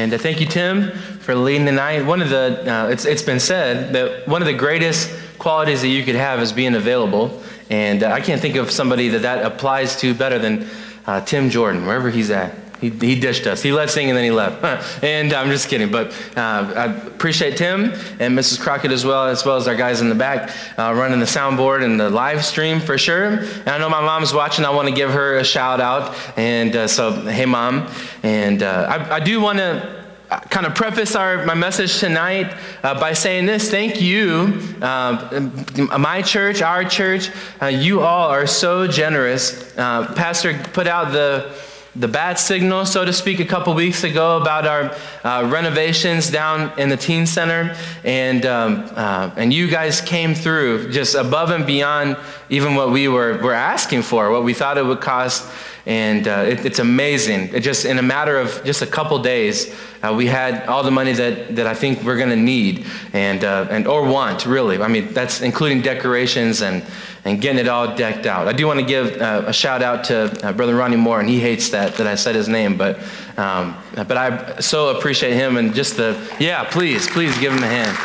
And uh, thank you, Tim, for leading the night. One of the, uh, it's, it's been said that one of the greatest qualities that you could have is being available. And uh, I can't think of somebody that that applies to better than uh, Tim Jordan, wherever he's at. He, he dished us. He led singing and then he left. and I'm just kidding. But uh, I appreciate Tim and Mrs. Crockett as well, as well as our guys in the back uh, running the soundboard and the live stream for sure. And I know my mom's watching. I want to give her a shout out. And uh, so, hey, mom. And uh, I, I do want to kind of preface our, my message tonight uh, by saying this thank you uh, my church our church uh, you all are so generous uh, pastor put out the the bat signal, so to speak, a couple weeks ago about our uh, renovations down in the teen center, and um, uh, and you guys came through just above and beyond even what we were were asking for, what we thought it would cost, and uh, it, it's amazing. It just in a matter of just a couple days, uh, we had all the money that, that I think we're going to need and uh, and or want really. I mean that's including decorations and and getting it all decked out. I do want to give uh, a shout out to uh, Brother Ronnie Moore, and he hates that that I said his name, but um, but I so appreciate him and just the yeah, please please give him a hand.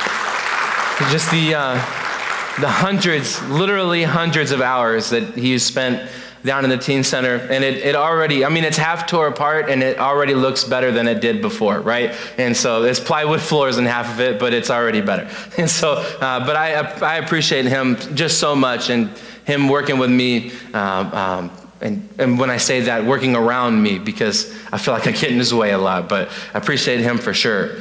Just the the hundreds, literally hundreds of hours that he's spent down in the teen center and it, it already i mean it's half tore apart and it already looks better than it did before right and so it's plywood floors in half of it but it's already better and so uh, but I, I appreciate him just so much and him working with me um, um, and, and when I say that, working around me because I feel like I get in his way a lot, but I appreciate him for sure.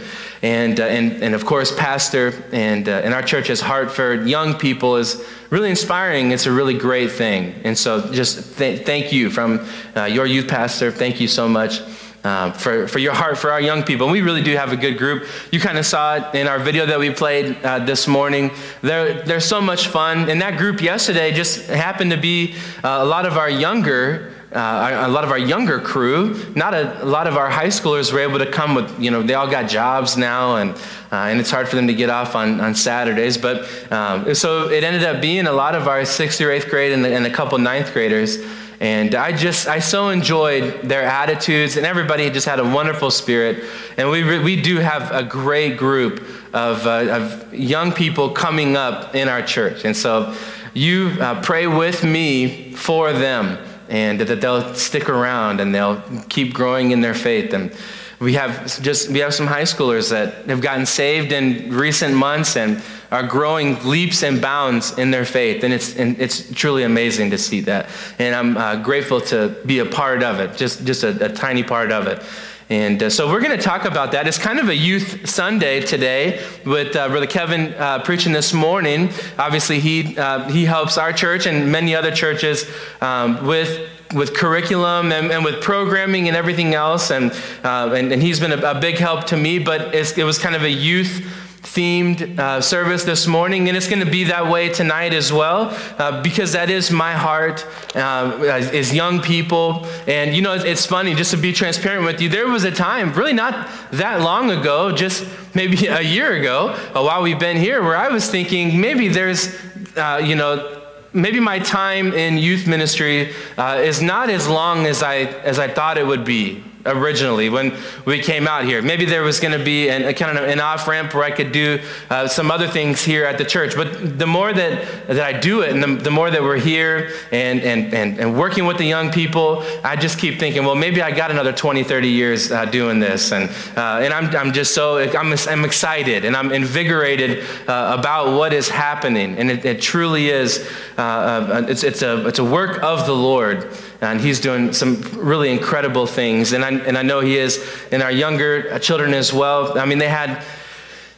And, uh, and, and of course, Pastor and, uh, and our church's heart for young people is really inspiring. It's a really great thing. And so just th- thank you from uh, your youth pastor. Thank you so much. Uh, for, for your heart for our young people. And we really do have a good group. You kind of saw it in our video that we played uh, this morning. They're, they're so much fun. And that group yesterday just happened to be uh, a lot of our younger uh, a lot of our younger crew, not a, a, lot of our high schoolers were able to come with, you know, they all got jobs now, and, uh, and it's hard for them to get off on, on Saturdays. But um, so it ended up being a lot of our sixth or eighth grade and, and a couple ninth graders. And I just, I so enjoyed their attitudes, and everybody just had a wonderful spirit. And we, re- we do have a great group of, uh, of young people coming up in our church. And so you uh, pray with me for them and that they'll stick around and they'll keep growing in their faith. And we have just we have some high schoolers that have gotten saved in recent months and are growing leaps and bounds in their faith, and it's and it's truly amazing to see that. And I'm uh, grateful to be a part of it, just just a, a tiny part of it. And uh, so we're going to talk about that. It's kind of a youth Sunday today with uh, Brother Kevin uh, preaching this morning. Obviously, he, uh, he helps our church and many other churches um, with with curriculum and, and, with programming and everything else. And, uh, and, and, he's been a, a, big help to me, but it was kind of a youth themed uh, service this morning, and it's going to be that way tonight as well, uh, because that is my heart uh, as young people. And you know, it's, it's funny just to be transparent with you. There was a time, really not that long ago, just maybe a year ago, uh, while we've been here, where I was thinking maybe there's, uh, you know, maybe my time in youth ministry uh, is not as long as I as I thought it would be originally when we came out here. Maybe there was going to be an, a kind of an off ramp where I could do uh, some other things here at the church. But the more that, that I do it and the, the more that we're here and, and, and, and working with the young people, I just keep thinking, well, maybe I got another 20, 30 years uh, doing this. And, uh, and I'm, I'm just so, I'm, I'm excited and I'm invigorated uh, about what is happening. And it, it truly is, uh, uh, it's, it's, a, it's a work of the Lord and he's doing some really incredible things. And I, and I know he is in our younger children as well. I mean, they had,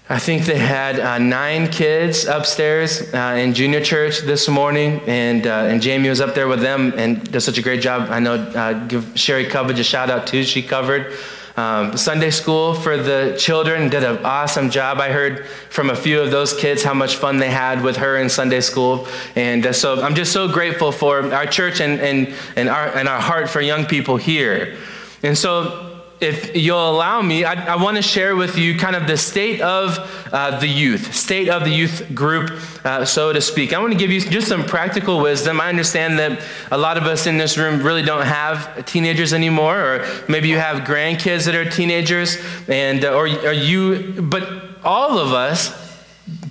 I think they had uh, nine kids upstairs uh, in junior church this morning, and, uh, and Jamie was up there with them and does such a great job. I know, uh, give Sherry Coverage a shout out too. She covered um, Sunday school for the children did an awesome job. I heard from a few of those kids how much fun they had with her in Sunday school. And uh, so I'm just so grateful for our church and, and, and, our, and our heart for young people here. And so if you'll allow me, I, I want to share with you kind of the state of uh, the youth, state of the youth group, uh, so to speak. I want to give you just some practical wisdom. I understand that a lot of us in this room really don't have teenagers anymore, or maybe you have grandkids that are teenagers, and uh, or, or you, but all of us,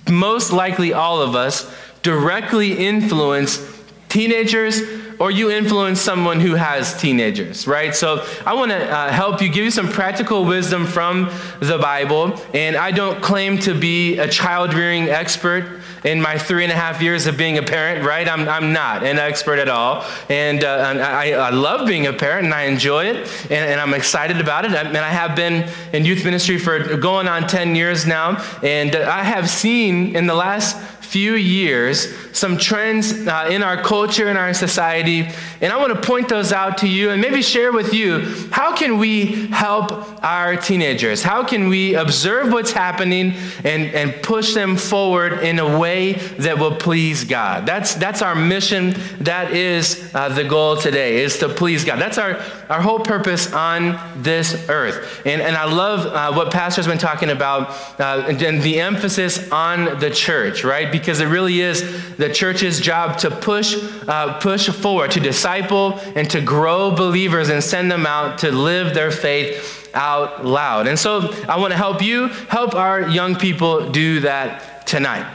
most likely all of us, directly influence teenagers or you influence someone who has teenagers, right? So I want to uh, help you, give you some practical wisdom from the Bible. And I don't claim to be a child rearing expert in my three and a half years of being a parent, right? I'm, I'm not an expert at all. And, uh, I, I, love being a parent and I enjoy it and, and, I'm excited about it. I, And I have been in youth ministry for going on 10 years now. And I have seen in the last few years some trends uh, in our culture, in our society, and I want to point those out to you and maybe share with you how can we help our teenagers? How can we observe what's happening and, and push them forward in a way that will please God? That's, that's our mission. That is uh, the goal today, is to please God. That's our, our whole purpose on this earth. And, and I love uh, what Pastor's been talking about uh, and the emphasis on the church, right? Because it really is the church's job to push, uh, push forward, to disciple and to grow believers and send them out to live their faith out loud. And so I want to help you, help our young people do that tonight.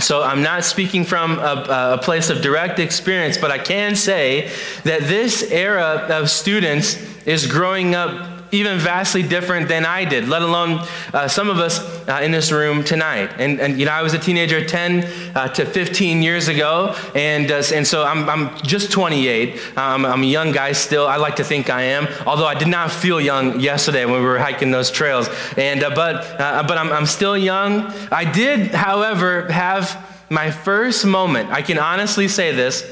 So I'm not speaking from a, a, place of direct experience, but I can say that this era of students is growing up even vastly different than I did, let alone uh, some of us uh, in this room tonight. And, and, you know, I was a teenager 10 uh, to 15 years ago, and, uh, and so I'm, I'm just 28. Um, I'm a young guy still. I like to think I am, although I did not feel young yesterday when we were hiking those trails. And, uh, but uh, but I'm, I'm still young. I did, however, have my first moment, I can honestly say this,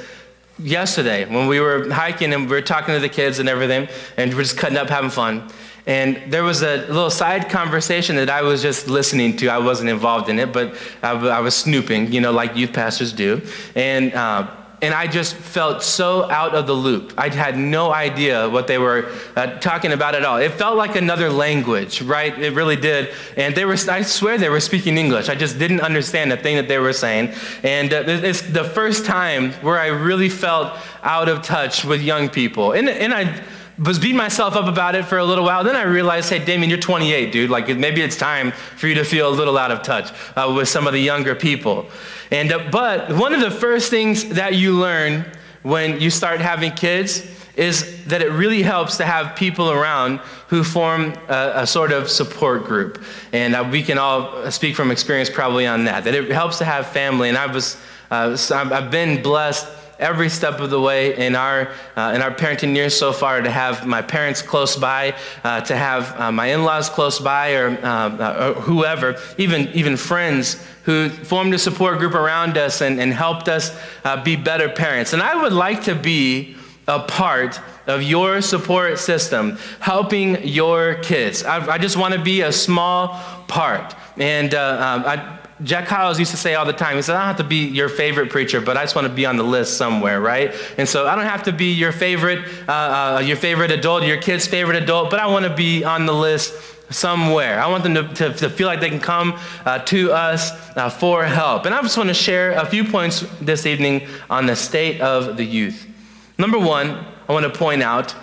yesterday when we were hiking and we were talking to the kids and everything, and we're just cutting up, having fun. And there was a little side conversation that I was just listening to. I wasn't involved in it, but I, I was snooping, you know, like youth pastors do. And uh, and I just felt so out of the loop. I had no idea what they were uh, talking about at all. It felt like another language, right? It really did. And they were, I swear they were speaking English. I just didn't understand the thing that they were saying. And uh, it's the first time where I really felt out of touch with young people. And, and I, was beating myself up about it for a little while. Then I realized, hey, Daimion, you're 28, dude. Like maybe it's time for you to feel a little out of touch uh, with some of the younger people. And uh, but one of the first things that you learn when you start having kids is that it really helps to have people around who form a, a sort of support group. And uh, we can all speak from experience probably on that. That it helps to have family. And I was, uh, I've been blessed every step of the way in our, uh, in our parenting years so far to have my parents close by, uh, to have uh, my in laws close by, or, uh, uh, or, whoever, even, even friends who formed a support group around us and, and helped us uh, be better parents. And I would like to be a part of your support system, helping your kids. I, I just want to be a small part. And um, I, Jack Hyles used to say all the time, he said, I don't have to be your favorite preacher, but I just want to be on the list somewhere, right? And so I don't have to be your favorite, uh, uh, your favorite adult, your kid's favorite adult, but I want to be on the list somewhere. I want them to, to, to feel like they can come uh, to us uh, for help. And I just want to share a few points this evening on the state of the youth. Number one, I want to point out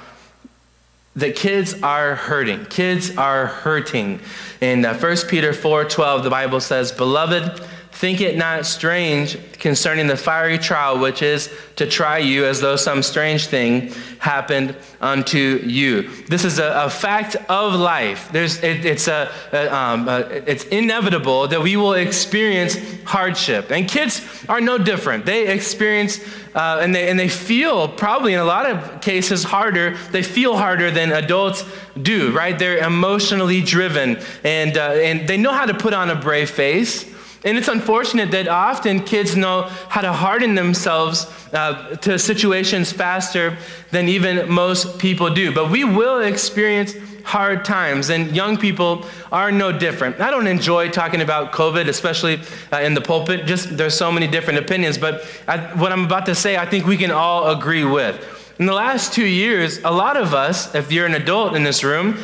that kids are hurting. Kids are hurting. In uh, 1 Peter 4:12, the Bible says, "Beloved, think it not strange concerning the fiery trial which is to try you as though some strange thing happened unto you. This is a, a fact of life. There's, it, it's, a, a, um, a, it's inevitable that we will experience hardship. And kids are no different. They experience uh, and, they, and they feel probably in a lot of cases harder. They feel harder than adults do, right? They're emotionally driven and, uh, and they know how to put on a brave face. And it's unfortunate that often kids know how to harden themselves uh, to situations faster than even most people do. But we will experience hard times, and young people are no different. I don't enjoy talking about COVID, especially uh, in the pulpit. Just there's so many different opinions. But I, what I'm about to say, I think we can all agree with. In the last two years, a lot of us, if you're an adult in this room,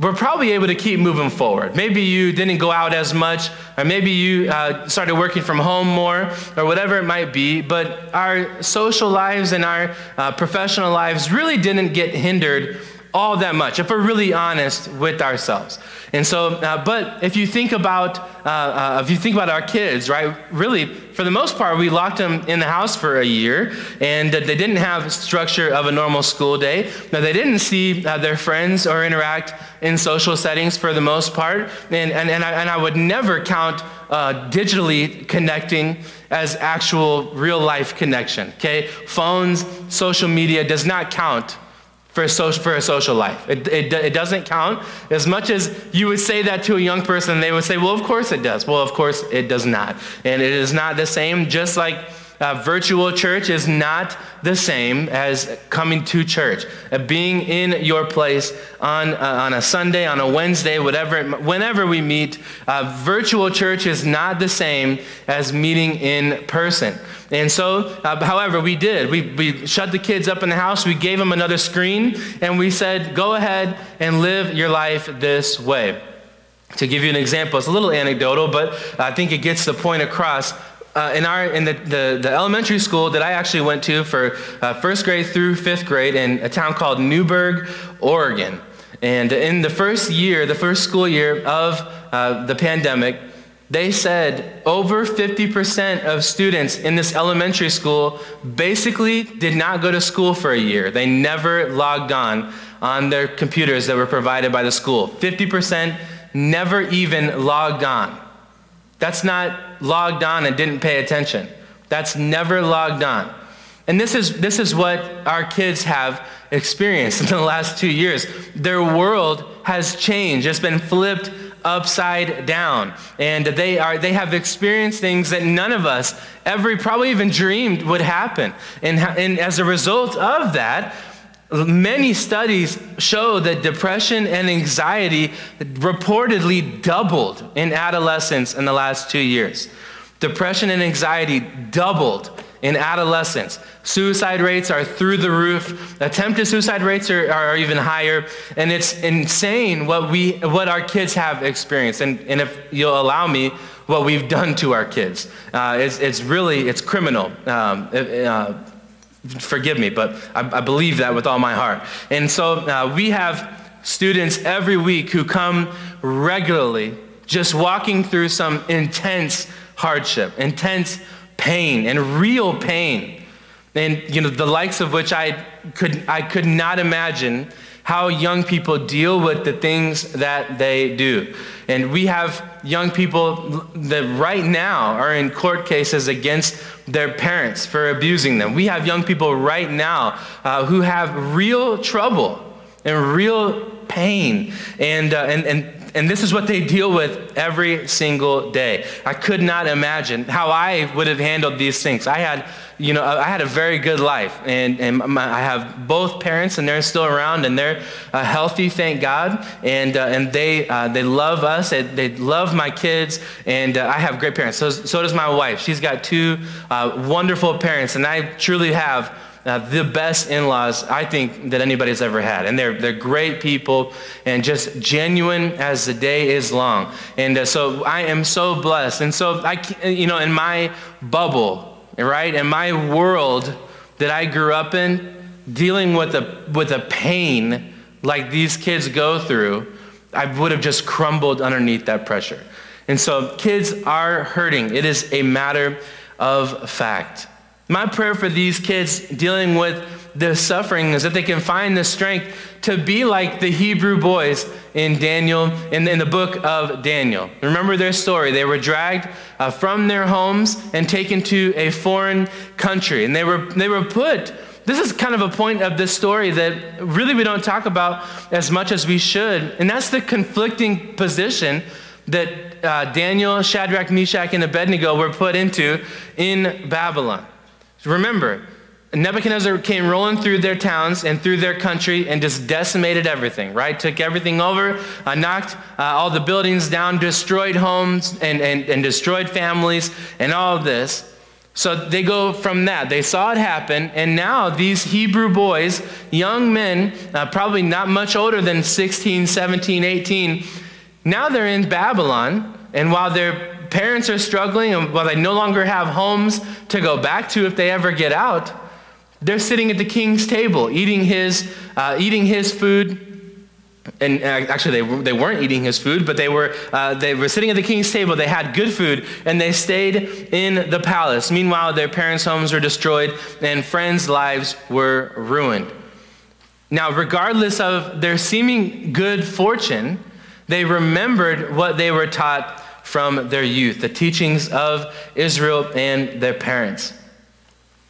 we're probably able to keep moving forward. Maybe you didn't go out as much, or maybe you uh, started working from home more, or whatever it might be, but our social lives and our uh, professional lives really didn't get hindered all that much, if we're really honest with ourselves. And so, uh, but if you think about, uh, uh, if you think about our kids, right? Really, for the most part, we locked them in the house for a year, and they didn't have structure of a normal school day. Now, they didn't see uh, their friends or interact in social settings for the most part, and and and I, and I would never count uh, digitally connecting as actual real life connection. Okay, phones, social media does not count for a social, for a social life. It, it, it, doesn't count. As much as you would say that to a young person, they would say, well, of course it does. Well, of course it does not. And it is not the same, just like uh, virtual church is not the same as coming to church. Uh, being in your place on, uh, on a Sunday, on a Wednesday, whatever, whenever we meet, uh, virtual church is not the same as meeting in person. And so, uh, however, we did. We, we shut the kids up in the house, we gave them another screen, and we said, go ahead and live your life this way. To give you an example, it's a little anecdotal, but I think it gets the point across. Uh, in our in the, the, the, elementary school that I actually went to for uh, first grade through fifth grade in a town called Newberg, Oregon. And in the first year, the first school year of uh, the pandemic, they said over 50% of students in this elementary school basically did not go to school for a year. They never logged on on their computers that were provided by the school. 50% never even logged on. That's not logged on and didn't pay attention. That's never logged on. And this is, this is what our kids have experienced in the last two years. Their world has changed, it's been flipped upside down. And they, are, they have experienced things that none of us ever probably even dreamed would happen. And, and as a result of that, many studies show that depression and anxiety reportedly doubled in adolescents in the last two years. Depression and anxiety doubled in adolescence. Suicide rates are through the roof. Attempted suicide rates are, are even higher. And it's insane what, we, what our kids have experienced. And, and if you'll allow me, what we've done to our kids. Uh, it's, it's really, it's criminal. Um, uh, forgive me, but I, I, believe that with all my heart. And so uh, we have students every week who come regularly just walking through some intense hardship, intense pain and real pain. And you know, the likes of which I could I could not imagine how young people deal with the things that they do. And we have young people that right now are in court cases against their parents for abusing them. We have young people right now uh, who have real trouble and real pain. And, uh, and, and and this is what they deal with every single day. I could not imagine how I would have handled these things. I had, you know, I had a very good life, and, and my, I have both parents, and they're still around, and they're uh, healthy, thank God, and, uh, and they, uh, they love us, they, they love my kids, and uh, I have great parents. So, so does my wife. She's got two uh, wonderful parents, and I truly have uh, the best in laws I think that anybody's ever had. And they're, they're great people and just genuine as the day is long. And uh, so I am so blessed. And so, I, you know, in my bubble, right, in my world that I grew up in, dealing with a, with a pain like these kids go through, I would have just crumbled underneath that pressure. And so kids are hurting. It is a matter of fact. My prayer for these kids dealing with the suffering is that they can find the strength to be like the Hebrew boys in Daniel, in, in the book of Daniel. Remember their story. They were dragged uh, from their homes and taken to a foreign country. And they were, they were put, this is kind of a point of this story that really we don't talk about as much as we should. And that's the conflicting position that uh, Daniel, Shadrach, Meshach, and Abednego were put into in Babylon. Remember, Nebuchadnezzar came rolling through their towns and through their country and just decimated everything, right? Took everything over, uh, knocked uh, all the buildings down, destroyed homes and, and, and destroyed families and all of this. So they go from that. They saw it happen, and now these Hebrew boys, young men, uh, probably not much older than 16, 17, 18, now they're in Babylon, and while their parents are struggling, and while they no longer have homes to go back to if they ever get out, they're sitting at the king's table, eating his, uh, eating his food, and uh, actually they, they weren't eating his food but they were, uh, they were sitting at the king's table. They had good food and they stayed in the palace. Meanwhile their parents homes were destroyed and friends lives were ruined. Now regardless of their seeming good fortune they remembered what they were taught from their youth the teachings of israel and their parents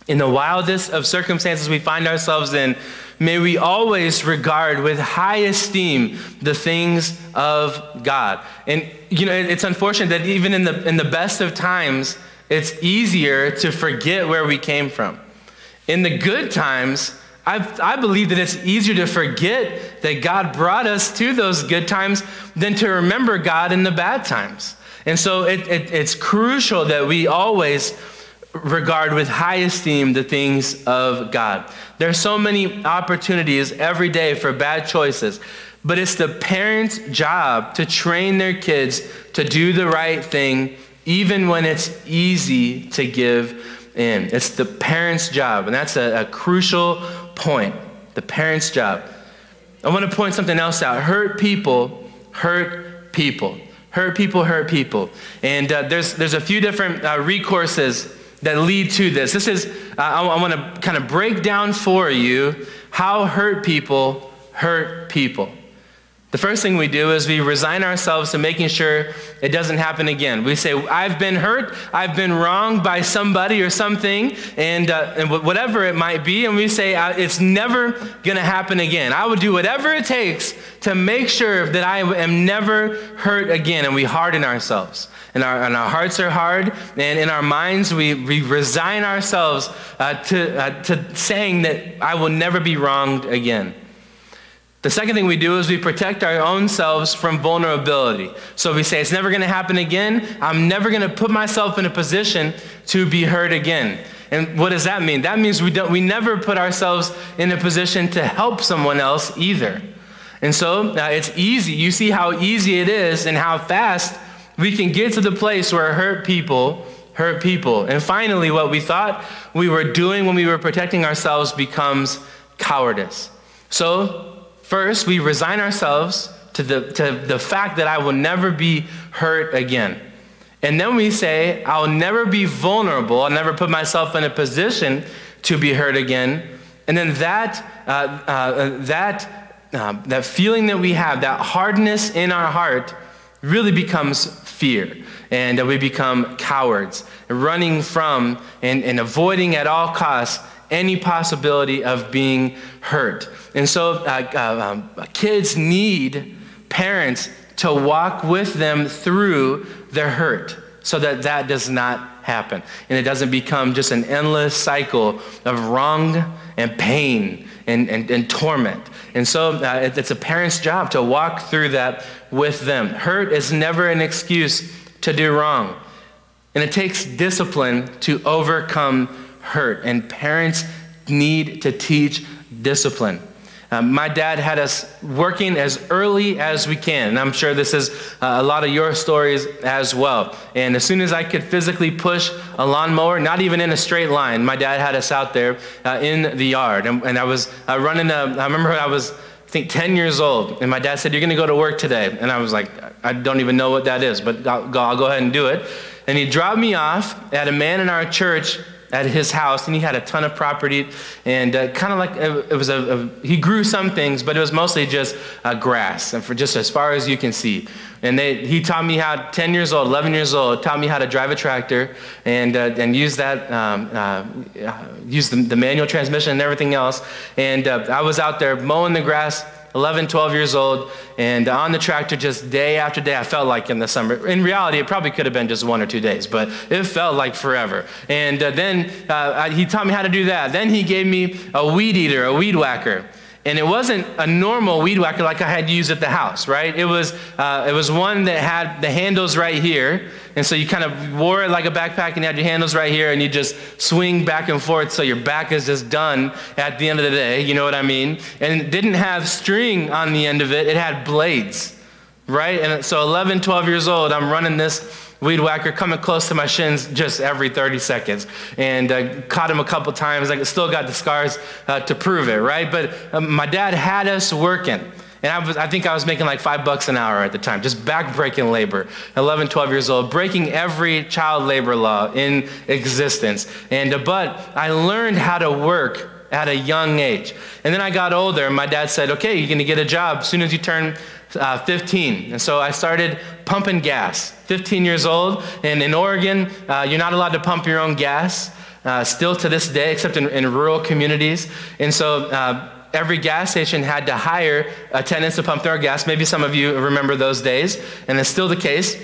in the wildest of circumstances we find ourselves in May we always regard with high esteem the things of God. And, you know, it's unfortunate that even in the, in the best of times, it's easier to forget where we came from. In the good times, I've, i believe that it's easier to forget that God brought us to those good times than to remember God in the bad times. And so it, it, it's crucial that we always regard with high esteem the things of God. There are so many opportunities every day for bad choices, but it's the parents' job to train their kids to do the right thing, even when it's easy to give in. It's the parents' job, and that's a, a crucial point. The parents' job. I want to point something else out. Hurt people hurt people. Hurt people hurt people. And uh, there's, there's a few different uh, recourses that lead to this. This is, uh, I, I want to kind of break down for you how hurt people hurt people. The first thing we do is we resign ourselves to making sure it doesn't happen again. We say, I've been hurt, I've been wronged by somebody or something, and, uh, and whatever it might be, and we say, it's never going to happen again. I will do whatever it takes to make sure that I am never hurt again, and we harden ourselves. And our, and our hearts are hard, and in our minds, we, we resign ourselves uh, to, uh, to saying that I will never be wronged again. The second thing we do is we protect our own selves from vulnerability. So we say, it's never going to happen again. I'm never going to put myself in a position to be hurt again. And what does that mean? That means we, don't, we never put ourselves in a position to help someone else either. And so uh, it's easy. You see how easy it is and how fast we can get to the place where hurt people hurt people. And finally, what we thought we were doing when we were protecting ourselves becomes cowardice. So First, we resign ourselves to the, to the fact that I will never be hurt again. And then we say, I'll never be vulnerable. I'll never put myself in a position to be hurt again. And then that, uh, uh, that, uh, that feeling that we have, that hardness in our heart, really becomes fear. And we become cowards, running from and, and avoiding at all costs any possibility of being hurt. And so uh, uh, um, kids need parents to walk with them through their hurt so that that does not happen. And it doesn't become just an endless cycle of wrong and pain and, and, and torment. And so uh, it's a parent's job to walk through that with them. Hurt is never an excuse to do wrong. And it takes discipline to overcome hurt. And parents need to teach discipline. Um, my dad had us working as early as we can. And I'm sure this is uh, a lot of your stories as well. And as soon as I could physically push a lawnmower, not even in a straight line, my dad had us out there uh, in the yard. And, and I was uh, running a, I remember I was, I think, 10 years old. And my dad said, You're going to go to work today. And I was like, I don't even know what that is, but I'll I'll go ahead and do it. And he dropped me off at a man in our church at his house, and he had a ton of property, and uh, kind of like it, was a, a, he grew some things, but it was mostly just uh, grass, and for just as far as you can see. And they, he taught me how, 10 years old, 11 years old, taught me how to drive a tractor and, uh, and use that, um, uh, use the, the, manual transmission and everything else. And uh, I was out there mowing the grass 11, 12 years old, and on the tractor just day after day. I felt like in the summer. In reality, it probably could have been just one or two days, but it felt like forever. And uh, then uh, he taught me how to do that. Then he gave me a weed eater, a weed whacker. And it wasn't a normal weed whacker like I had used at the house, right? It was, uh, it was one that had the handles right here. And so you kind of wore it like a backpack and you had your handles right here and you just swing back and forth so your back is just done at the end of the day. You know what I mean? And it didn't have string on the end of it, it had blades, right? And so 11, 12 years old, I'm running this weed whacker coming close to my shins just every 30 seconds. And uh, caught him a couple times. I still got the scars uh, to prove it, right? But um, my dad had us working. And I, was, I think I was making like five bucks an hour at the time, just back-breaking labor. 11, 12 years old, breaking every child labor law in existence. And uh, but I learned how to work at a young age. And then I got older, and my dad said, "Okay, you're going to get a job as soon as you turn uh, 15. And so I started pumping gas. 15 years old, and in Oregon, uh, you're not allowed to pump your own gas. Uh, still to this day, except in, in rural communities. And so uh, every gas station had to hire attendants to pump their gas. Maybe some of you remember those days, and it's still the case.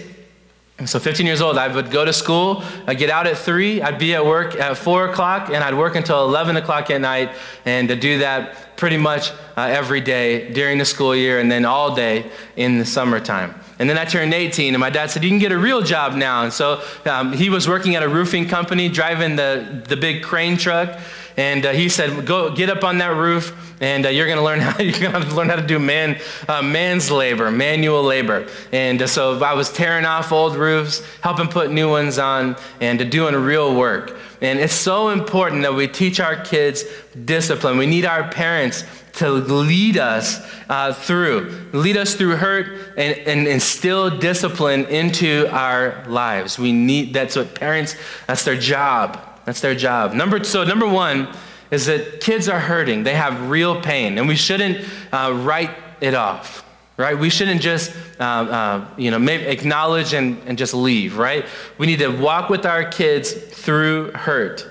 So 15 years old, I would go to school, I'd get out at 3, I'd be at work at 4 o'clock, and I'd work until 11 o'clock at night, and to do that pretty much uh, every day during the school year, and then all day in the summertime. And then I turned 18, and my dad said, You can get a real job now. And so um, he was working at a roofing company, driving the, the big crane truck. And uh, he said, "Go get up on that roof, and uh, you're going to learn how you're going to learn how to do man uh, man's labor, manual labor." And uh, so I was tearing off old roofs, helping put new ones on, and doing real work. And it's so important that we teach our kids discipline. We need our parents to lead us uh, through, lead us through hurt and, and instill discipline into our lives. We need, that's what parents, that's their job. That's their job. Number, so number one is that kids are hurting. They have real pain, and we shouldn't uh, write it off right? We shouldn't just, uh, uh, you know, acknowledge and, and just leave, right? We need to walk with our kids through hurt.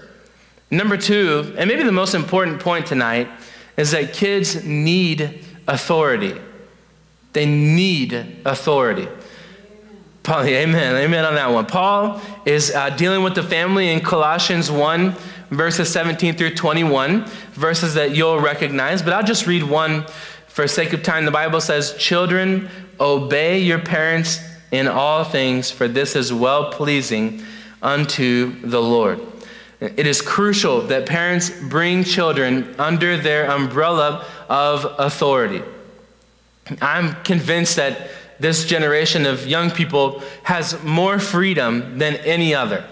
Number two, and maybe the most important point tonight, is that kids need authority. They need authority. Paul, amen, amen on that one. Paul is uh, dealing with the family in Colossians 1, verses 17 through 21, verses that you'll recognize, but I'll just read one for sake of time. The Bible says, Children, obey your parents in all things, for this is well pleasing unto the Lord. It is crucial that parents bring children under their umbrella of authority. I'm convinced that this generation of young people has more freedom than any other.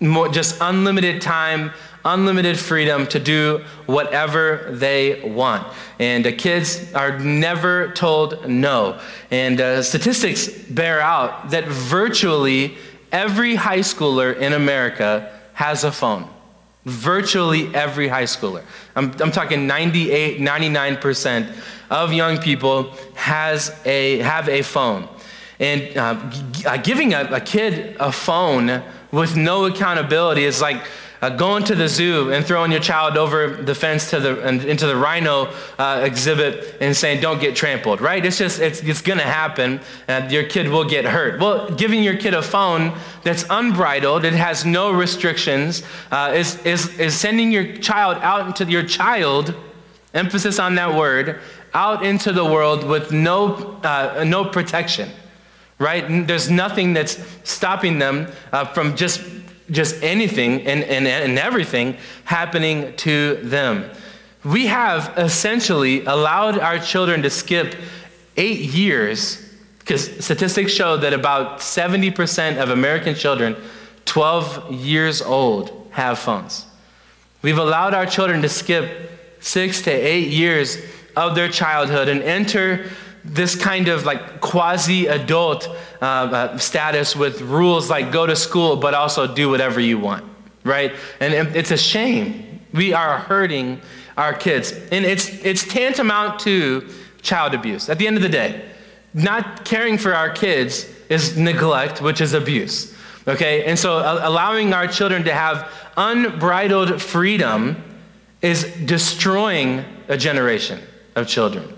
More, just unlimited time, unlimited freedom to do whatever they want. And uh, kids are never told no. And uh, statistics bear out that virtually every high schooler in America has a phone. Virtually every high schooler. I'm, I'm talking 98, 99% of young people has a, have a phone. And uh, uh, giving a, a kid a phone with no accountability is like uh, going to the zoo and throwing your child over the fence to the into the rhino uh, exhibit and saying don't get trampled right? It's just it's, it's going to happen and your kid will get hurt. Well giving your kid a phone that's unbridled it has no restrictions uh, is, is, is sending your child out into your child emphasis on that word out into the world with no, uh, no protection right? There's nothing that's stopping them uh, from just just anything and, and, and everything happening to them. We have essentially allowed our children to skip eight years because statistics show that about 70% of American children 12 years old have phones. We've allowed our children to skip six to eight years of their childhood and enter this kind of like quasi adult uh, uh, status with rules like go to school, but also do whatever you want, right? And it's a shame. We are hurting our kids. And it's, it's tantamount to child abuse at the end of the day. Not caring for our kids is neglect, which is abuse. Okay? And so allowing our children to have unbridled freedom is destroying a generation of children.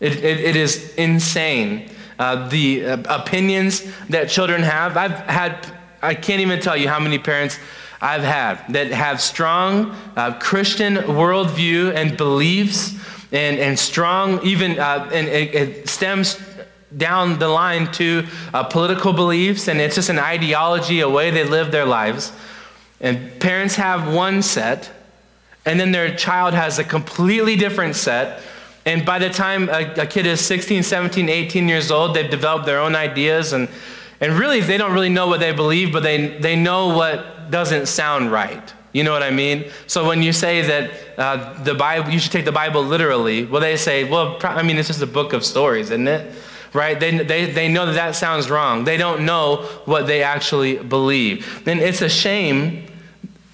It, it, it is insane. Uh, the uh, opinions that children have. I've had, I can't even tell you how many parents I've had that have strong uh, Christian worldview and beliefs and, and strong, even, uh, and it, it, stems down the line to uh, political beliefs, and it's just an ideology, a way they live their lives. And parents have one set, and then their child has a completely different set. And by the time a, a, kid is 16, 17, 18 years old, they've developed their own ideas. And, and really, they don't really know what they believe, but they, they know what doesn't sound right. You know what I mean? So when you say that uh, the Bible, you should take the Bible literally, well, they say, well, I mean, it's just a book of stories, isn't it? Right? They, they, they know that that sounds wrong. They don't know what they actually believe. And it's a shame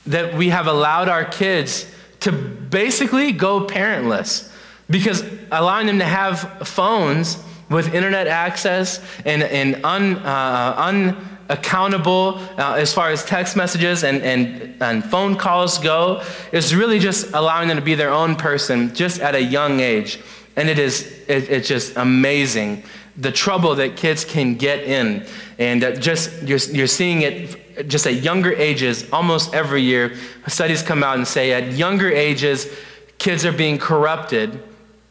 that we have allowed our kids to basically go parentless because allowing them to have phones with internet access and, and un, uh, unaccountable uh, as far as text messages and, and, and phone calls go is really just allowing them to be their own person just at a young age. And it is it, it's just amazing the trouble that kids can get in. And just you're, you're seeing it just at younger ages, almost every year. Studies come out and say at younger ages, kids are being corrupted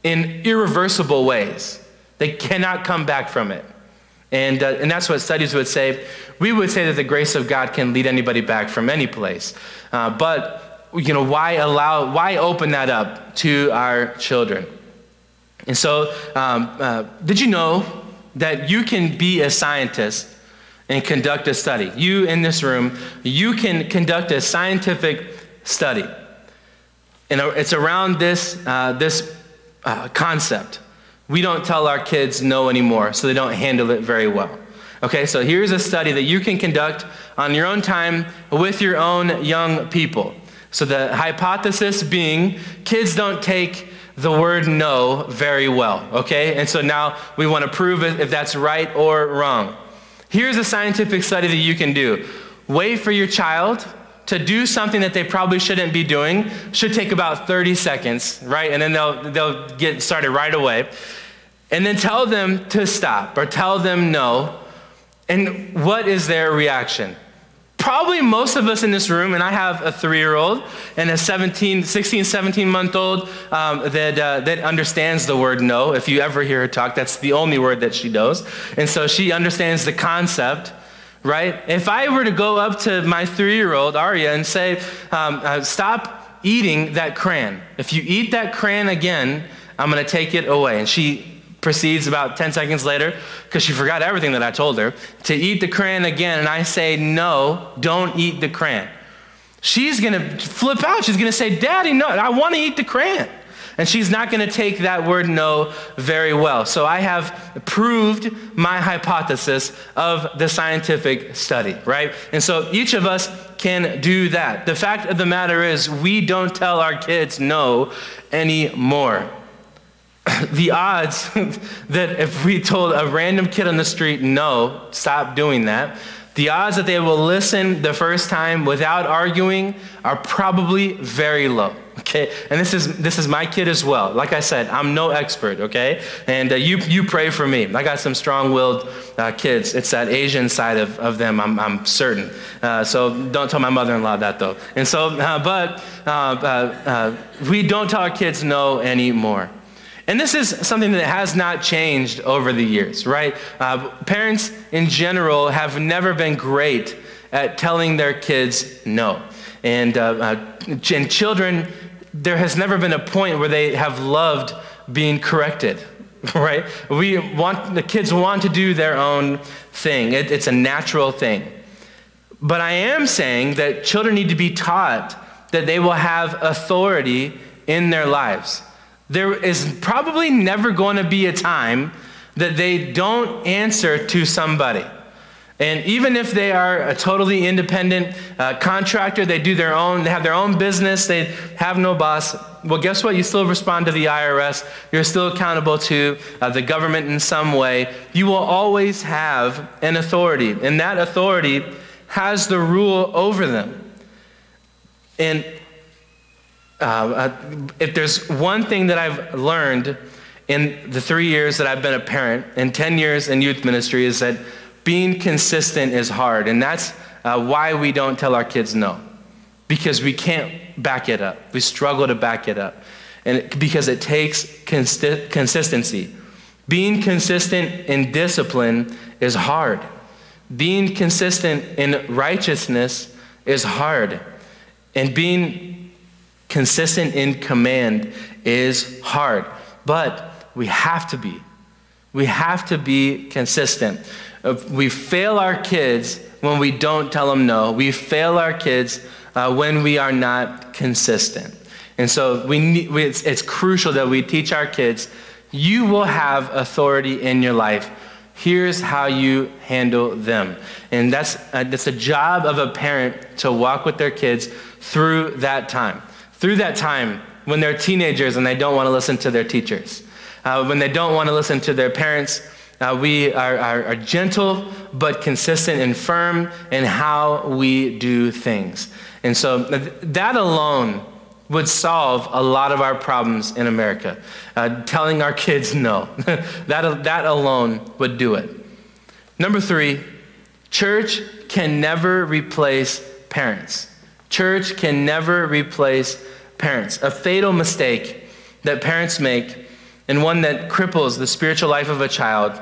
in irreversible ways. They cannot come back from it. And, uh, and that's what studies would say. We would say that the grace of God can lead anybody back from any place. Uh, but, you know, why allow, why open that up to our children? And so, um, uh, did you know that you can be a scientist and conduct a study? You in this room, you can conduct a scientific study. And it's around this, uh, this uh, concept. We don't tell our kids no anymore, so they don't handle it very well. Okay, so here's a study that you can conduct on your own time with your own young people. So the hypothesis being kids don't take the word no very well, okay? And so now we want to prove if that's right or wrong. Here's a scientific study that you can do. Wait for your child to do something that they probably shouldn't be doing. Should take about 30 seconds, right? And then they'll, they'll get started right away. And then tell them to stop or tell them no. And what is their reaction? probably most of us in this room, and I have a three year old and a 17, 16, 17 month old um, that, uh, that understands the word no. If you ever hear her talk, that's the only word that she knows. And so she understands the concept, right? If I were to go up to my three year old, Arya, and say, um, uh, stop eating that crayon. If you eat that crayon again, I'm going to take it away. And she proceeds about 10 seconds later, because she forgot everything that I told her, to eat the crayon again. And I say, No, don't eat the crayon. She's going to flip out. She's going to say, Daddy, no, I want to eat the crayon. And she's not going to take that word no very well. So I have proved my hypothesis of the scientific study, right? And so each of us can do that. The fact of the matter is, we don't tell our kids no anymore. the odds that if we told a random kid on the street, no, stop doing that, the odds that they will listen the first time without arguing are probably very low. Okay, and this is this is my kid as well. Like I said, I'm no expert. Okay, and uh, you you pray for me. I got some strong-willed uh, kids. It's that Asian side of, of them. I'm I'm certain. Uh, so don't tell my mother-in-law that though. And so, uh, but uh, uh, we don't tell our kids no anymore. And this is something that has not changed over the years, right? Parents in general have never been great at telling their kids no. And, uh, uh, and children, there has never been a point where they have loved being corrected, right? We want, the kids want to do their own thing, it, it's a natural thing. But I am saying that children need to be taught that they will have authority in their lives. There is probably never going to be a time that they don't answer to somebody. And even if they are a totally independent uh, contractor, they do their own, they have their own business, they have no boss. Well, guess what? You still respond to the IRS. You're still accountable to uh, the government in some way. You will always have an authority, and that authority has the rule over them. And uh, uh, if there's one thing that I've learned in the three years that I've been a parent and 10 years in youth ministry is that being consistent is hard. And that's uh, why we don't tell our kids no, because we can't back it up. We struggle to back it up. and because it takes consi- consistency. Being consistent in discipline is hard. Being consistent in righteousness is hard. And being consistent in command is hard. But we have to be. We have to be consistent. We fail our kids when we don't tell them no. We fail our kids uh, when we are not consistent. And so we need, it's, it's crucial that we teach our kids you will have authority in your life. Here's how you handle them. And that's, uh, that's a job of a parent to walk with their kids through that time. Through that time when they're teenagers and they don't want to listen to their teachers, uh, when they don't want to listen to their parents. Uh, we are, are, are gentle but consistent and firm in how we do things. And so that alone would solve a lot of our problems in America. Uh, telling our kids no. that, that alone would do it. Number three, church can never replace parents. Church can never replace parents. A fatal mistake that parents make, and one that cripples the spiritual life of a child,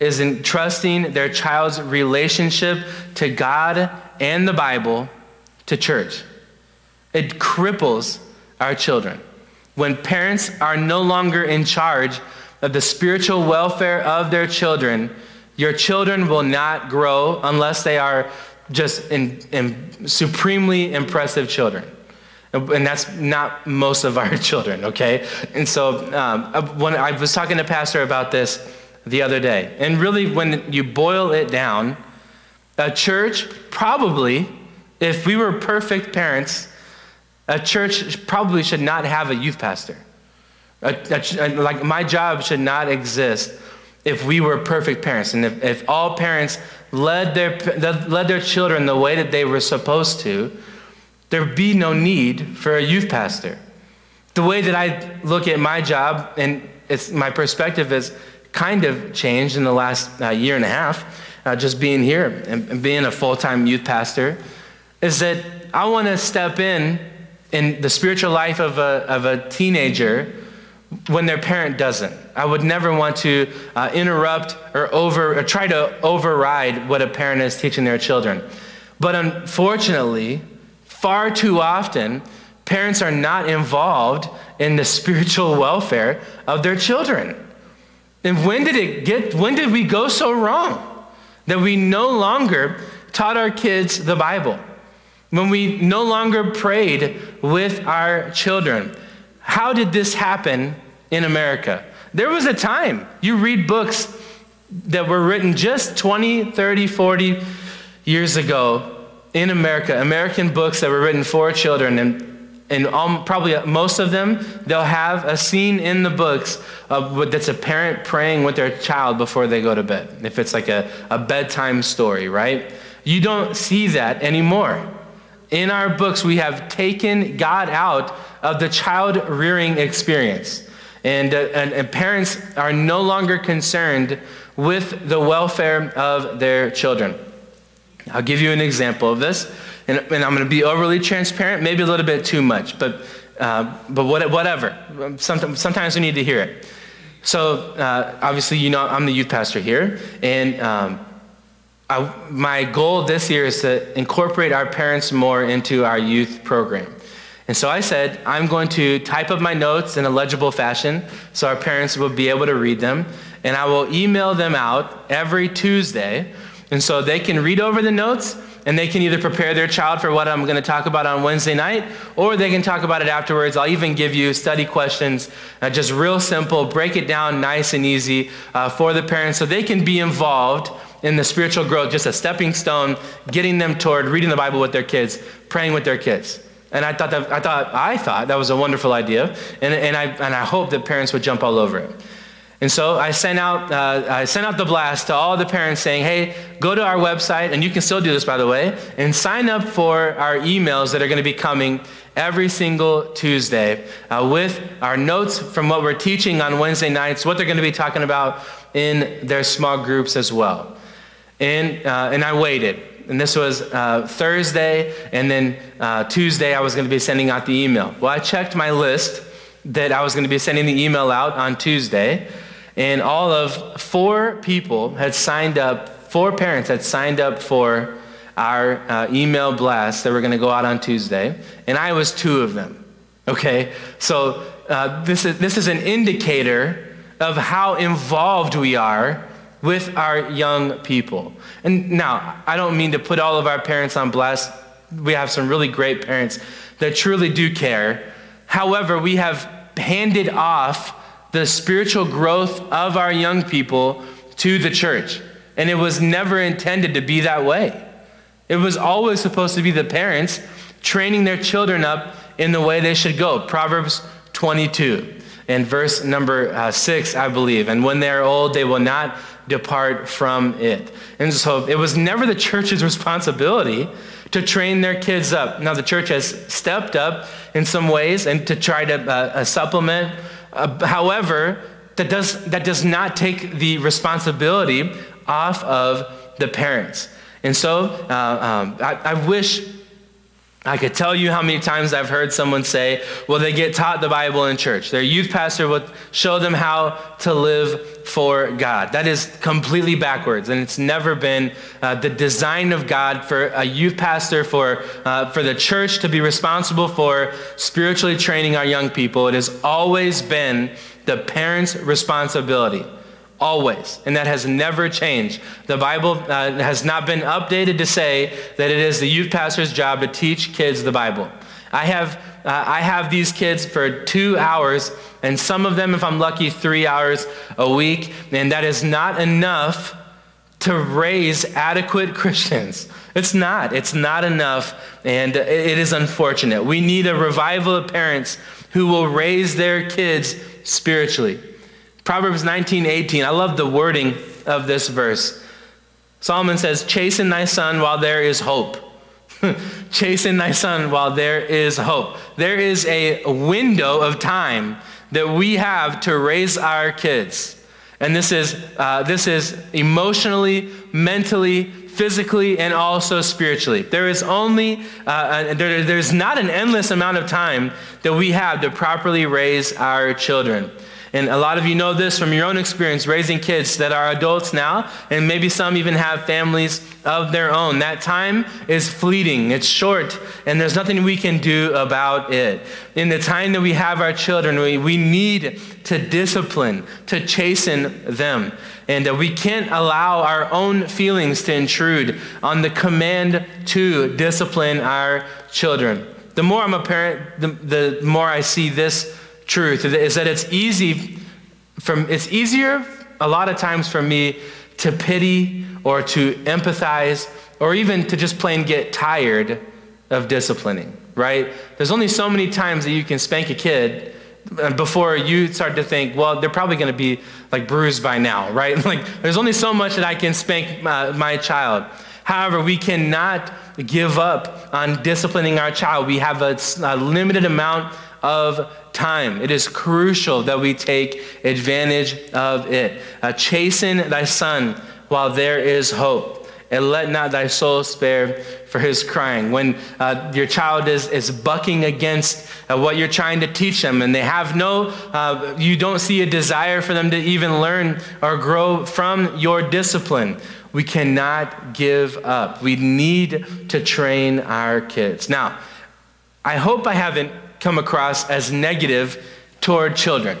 is entrusting their child's relationship to God and the Bible to church. It cripples our children. When parents are no longer in charge of the spiritual welfare of their children, your children will not grow unless they are just in, in supremely impressive children. And that's not most of our children, okay? And so um, uh, when I was talking to Pastor about this the other day, and really when you boil it down, a church probably, if we were perfect parents, a church probably should not have a youth pastor. A, a, like my job should not exist if we were perfect parents and if, if all parents led their, led their children the way that they were supposed to, there'd be no need for a youth pastor. The way that I look at my job and it's, my perspective has kind of changed in the last uh, year and a half, uh, just being here and, and being a full time youth pastor, is that I want to step in in the spiritual life of a, of a teenager when their parent doesn't. I would never want to uh, interrupt or over or try to override what a parent is teaching their children. But unfortunately, far too often, parents are not involved in the spiritual welfare of their children. And when did it get when did we go so wrong that we no longer taught our kids the Bible? when we no longer prayed with our children. How did this happen in America? There was a time, you read books that were written just 20, 30, 40 years ago in America, American books that were written for children, and, and um, probably most of them, they'll have a scene in the books of, that's a parent praying with their child before they go to bed, if it's like a, a bedtime story, right? You don't see that anymore. In our books, we have taken God out of the child rearing experience. And, uh, and, and, parents are no longer concerned with the welfare of their children. I'll give you an example of this, and, and I'm going to be overly transparent, maybe a little bit too much, but, uh, but what, whatever. Sometimes, sometimes we need to hear it. So, uh, obviously, you know, I'm the youth pastor here, and um, I, my goal this year is to incorporate our parents more into our youth program. And so I said, I'm going to type up my notes in a legible fashion so our parents will be able to read them. And I will email them out every Tuesday. And so they can read over the notes and they can either prepare their child for what I'm going to talk about on Wednesday night or they can talk about it afterwards. I'll even give you study questions, uh, just real simple, break it down nice and easy uh, for the parents so they can be involved in the spiritual growth, just a stepping stone, getting them toward reading the Bible with their kids, praying with their kids. And I thought that, I thought, I thought that was a wonderful idea. And, and, I, and I hope that parents would jump all over it. And so I sent out, uh, I sent out the blast to all the parents saying, hey, go to our website, and you can still do this, by the way, and sign up for our emails that are going to be coming every single Tuesday uh, with our notes from what we're teaching on Wednesday nights, what they're going to be talking about in their small groups as well. And, uh, and I waited. And this was uh, Thursday, and then uh, Tuesday I was going to be sending out the email. Well, I checked my list that I was going to be sending the email out on Tuesday, and all of four people had signed up, four parents had signed up for our uh, email blast that were going to go out on Tuesday, and I was two of them. Okay? So uh, this, is, this is an indicator of how involved we are with our young people. And now, I don't mean to put all of our parents on blast. We have some really great parents that truly do care. However, we have handed off the spiritual growth of our young people to the church. And it was never intended to be that way. It was always supposed to be the parents training their children up in the way they should go. Proverbs 22 and verse number uh, 6, I believe. And when they are old, they will not depart from it. And so it was never the church's responsibility to train their kids up. Now, the church has stepped up in some ways and to try to uh, uh, supplement. Uh, however, that does, that does not take the responsibility off of the parents. And so uh, um, I, I wish I could tell you how many times I've heard someone say, well, they get taught the Bible in church. Their youth pastor would show them how to live for God. That is completely backwards, and it's never been uh, the design of God for a youth pastor, for, uh, for the church to be responsible for spiritually training our young people. It has always been the parents' responsibility. Always. And that has never changed. The Bible uh, has not been updated to say that it is the youth pastor's job to teach kids the Bible. I have, uh, I have these kids for two hours, and some of them, if I'm lucky, three hours a week, and that is not enough to raise adequate Christians. It's not. It's not enough, and it is unfortunate. We need a revival of parents who will raise their kids spiritually. Proverbs 19, 18. I love the wording of this verse. Solomon says, Chasten thy son while there is hope. Chasten thy son while there is hope. There is a window of time that we have to raise our kids. And this is, uh, this is emotionally, mentally, physically, and also spiritually. There is only, uh, there, there's not an endless amount of time that we have to properly raise our children. And a lot of you know this from your own experience raising kids that are adults now, and maybe some even have families of their own. That time is fleeting, it's short, and there's nothing we can do about it. In the time that we have our children, we, we need to discipline, to chasten them. And uh, we can't allow our own feelings to intrude on the command to discipline our children. The more I'm a parent, the, the more I see this truth is that it's easy from it's easier a lot of times for me to pity or to empathize or even to just plain get tired of disciplining, right? There's only so many times that you can spank a kid uh, before you start to think, well, they're probably going to be like bruised by now, right? Like there's only so much that I can spank my, my child. However, we cannot give up on disciplining our child. We have a, a limited amount of time. It is crucial that we take advantage of it. Uh, chasten thy son while there is hope, and let not thy soul spare for his crying. When uh, your child is, is bucking against uh, what you're trying to teach them, and they have no, uh, you don't see a desire for them to even learn or grow from your discipline. We cannot give up. We need to train our kids. Now, I hope I haven't come across as negative toward children.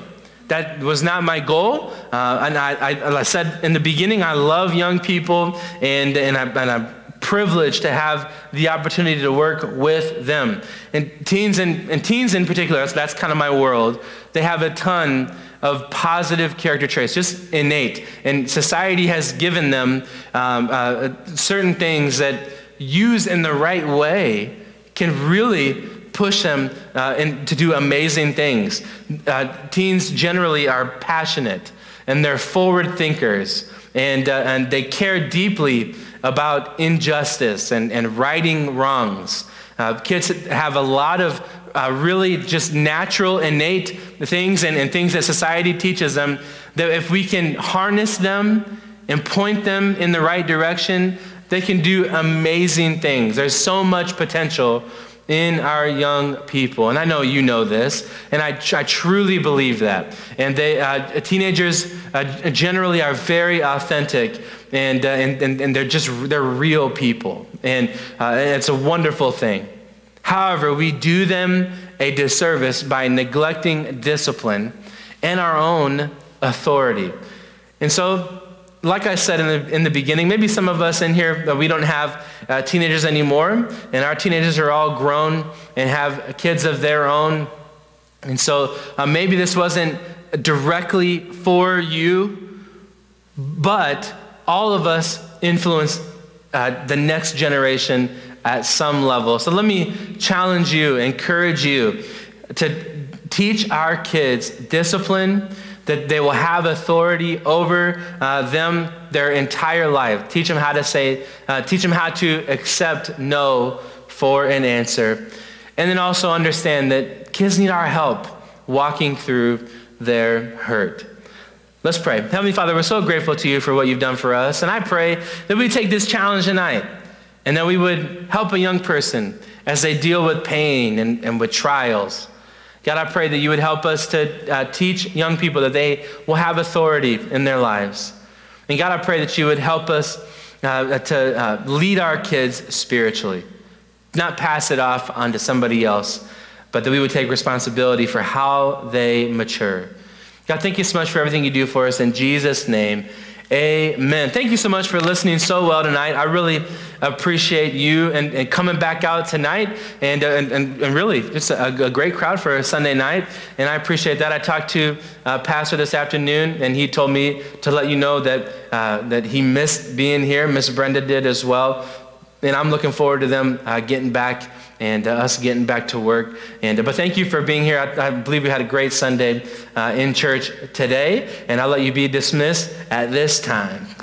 That was not my goal. Uh, and I, I, I, said in the beginning, I love young people, and, and, I, and I'm privileged to have the opportunity to work with them. And teens, in, and teens in particular, that's, that's kind of my world, they have a ton of positive character traits, just innate. And society has given them um, uh, certain things that, used in the right way, can really push them uh, in, to do amazing things. Uh, teens generally are passionate and they're forward thinkers and, uh, and they care deeply about injustice and, and righting wrongs. Uh, kids have a lot of uh, really just natural, innate things and, and things that society teaches them that if we can harness them and point them in the right direction, they can do amazing things. There's so much potential in our young people. And I know you know this, and I, I truly believe that. And they, uh, teenagers uh, generally are very authentic, and, uh, and, and, and, they're just, they're real people. And, uh, and it's a wonderful thing. However, we do them a disservice by neglecting discipline and our own authority. And so, like I said in the, in the beginning, maybe some of us in here, we don't have uh, teenagers anymore, and our teenagers are all grown and have kids of their own. And so uh, maybe this wasn't directly for you, but all of us influence uh, the next generation at some level. So let me challenge you, encourage you to teach our kids discipline that they will have authority over uh, them their entire life. Teach them how to say, uh, teach them how to accept no for an answer. And then also understand that kids need our help walking through their hurt. Let's pray. Heavenly Father, we're so grateful to you for what you've done for us. And I pray that we take this challenge tonight and that we would help a young person as they deal with pain and, and with trials. God, I pray that you would help us to uh, teach young people that they will have authority in their lives. And God, I pray that you would help us uh, to uh, lead our kids spiritually, not pass it off onto somebody else, but that we would take responsibility for how they mature. God, thank you so much for everything you do for us. In Jesus' name, Amen. Thank you so much for listening so well tonight. I really appreciate you and, and coming back out tonight and, uh, and, and, really just a, a, great crowd for a Sunday night. And I appreciate that. I talked to uh, Pastor this afternoon and he told me to let you know that, uh, that he missed being here. Miss Brenda did as well. And I'm looking forward to them uh, getting back and uh, us getting back to work. And, uh, but thank you for being here. I, I believe we had a great Sunday uh, in church today, and I'll let you be dismissed at this time.